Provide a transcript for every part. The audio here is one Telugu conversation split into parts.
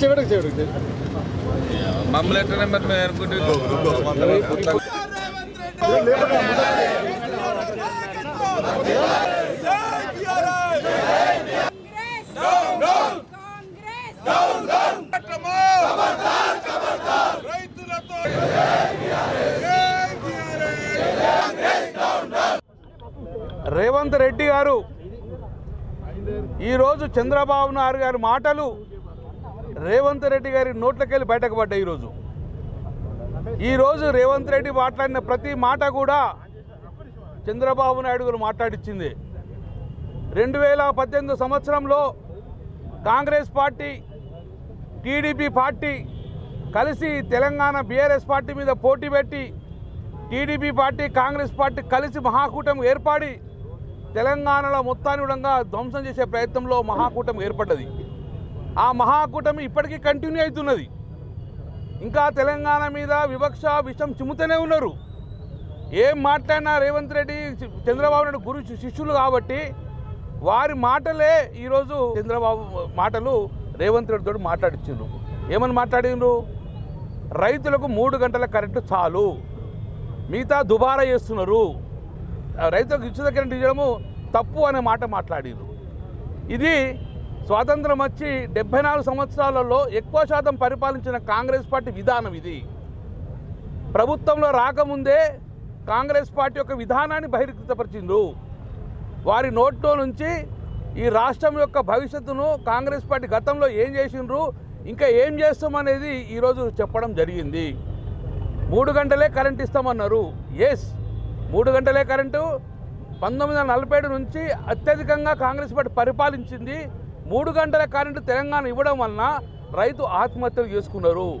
చెవిడకు చెవిడకు మమ్మల్ని ఎట్లా మరి మేము అనుకుంటే రేవంత్ రెడ్డి గారు ఈరోజు చంద్రబాబు నాయుడు గారి మాటలు రేవంత్ రెడ్డి గారి నోట్లకెళ్ళి బయటకు పడ్డాయి ఈరోజు. ఈరోజు రేవంత్ రెడ్డి మాట్లాడిన ప్రతి మాట కూడా చంద్రబాబు నాయుడు గారు మాట్లాడిచ్చింది. రెండు వేల పద్దెనిమిది సంవత్సరంలో కాంగ్రెస్ పార్టీ టీడీపీ పార్టీ కలిసి తెలంగాణ బీఆర్ఎస్ పార్టీ మీద పోటీ పెట్టి టీడీపీ పార్టీ కాంగ్రెస్ పార్టీ కలిసి మహాకూటమి ఏర్పడి తెలంగాణలో మొత్తాన్ని కూడా ధ్వంసం చేసే ప్రయత్నంలో మహాకూటమి ఏర్పడ్డది. ఆ మహాకూటమి ఇప్పటికీ కంటిన్యూ అవుతున్నది. ఇంకా తెలంగాణ మీద వివక్ష విషం చిమ్ముతూనే ఉన్నారు. ఏం మాట్లాడినా రేవంత్ రెడ్డి చంద్రబాబు నాయుడు గురు శిష్యులు కాబట్టి వారి మాటలే ఈరోజు చంద్రబాబు మాటలు రేవంత్ రెడ్డితో మాట్లాడించిండ్రు ఏమని మాట్లాడిండ్రు? రైతులకు మూడు గంటల కరెంటు చాలు. మిగతా దుబారా చేస్తున్నారు. రైతులకు ఇచ్చిన కరెంటు ఇవ్వడము తప్పు అనే మాట మాట్లాడిండ్రు. ఇది స్వాతంత్రం వచ్చి డెబ్బై నాలుగు సంవత్సరాలలో ఎక్కువ శాతం పరిపాలించిన కాంగ్రెస్ పార్టీ విధానం ఇది. ప్రభుత్వంలో రాకముందే కాంగ్రెస్ పార్టీ యొక్క విధానాన్ని బహిర్గతపరిచిండ్రు. వారి నోట్లో నుంచి ఈ రాష్ట్రం యొక్క భవిష్యత్తును కాంగ్రెస్ పార్టీ గతంలో ఏం చేసిండ్రు ఇంకా ఏం చేస్తామనేది ఈరోజు చెప్పడం జరిగింది. మూడు గంటలే కరెంట్ ఇస్తామన్నారు. ఎస్ మూడు గంటలే కరెంటు. పంతొమ్మిది వందల నలభై ఏడు నుంచి అత్యధికంగా కాంగ్రెస్ పార్టీ పరిపాలించింది. మూడు గంటల కరెంటు తెలంగాణ ఇవ్వడం వలన రైతు ఆత్మహత్యలు చేసుకున్నారు.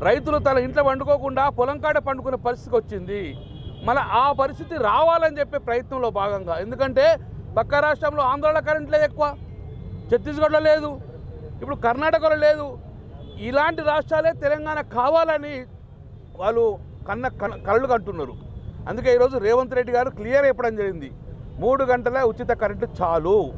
రైతులు తన ఇంట్లో వండుకోకుండా పొలం కాడ పండుకునే పరిస్థితి వచ్చింది. మన ఆ పరిస్థితి రావాలని చెప్పే ప్రయత్నంలో భాగంగా. ఎందుకంటే పక్క రాష్ట్రంలో ఆంధ్రాలో కరెంట్ లేదు ఎక్కువ. ఛత్తీస్గఢ్లో లేదు. ఇప్పుడు కర్ణాటకలో లేదు. ఇలాంటి రాష్ట్రాలే తెలంగాణ కావాలని వాళ్ళు కన్న కన- కంటున్నారు. అందుకే ఈరోజు రేవంత్ రెడ్డి గారు క్లియర్ చెప్పడం జరిగింది. మూడు గంటల ఉచిత కరెంటు చాలు.